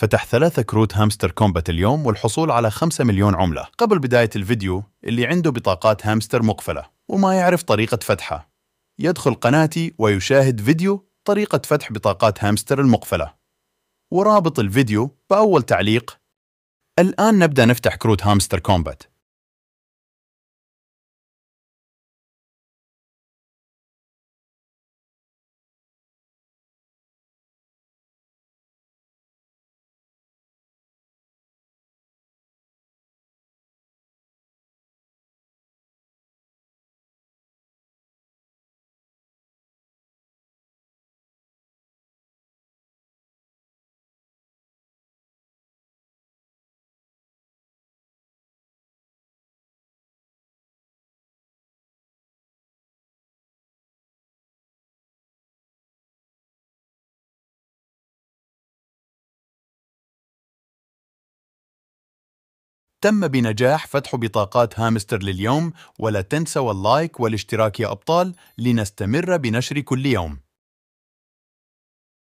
فتح ثلاثة كروت هامستر كومبات اليوم والحصول على 5 مليون عملة قبل بداية الفيديو اللي عنده بطاقات هامستر مقفلة وما يعرف طريقة فتحها. يدخل قناتي ويشاهد فيديو طريقة فتح بطاقات هامستر المقفلة. ورابط الفيديو بأول تعليق. الآن نبدأ نفتح كروت هامستر كومبات. تم بنجاح فتح بطاقات هامستر لليوم ولا تنسوا اللايك والاشتراك يا أبطال لنستمر بنشر كل يوم.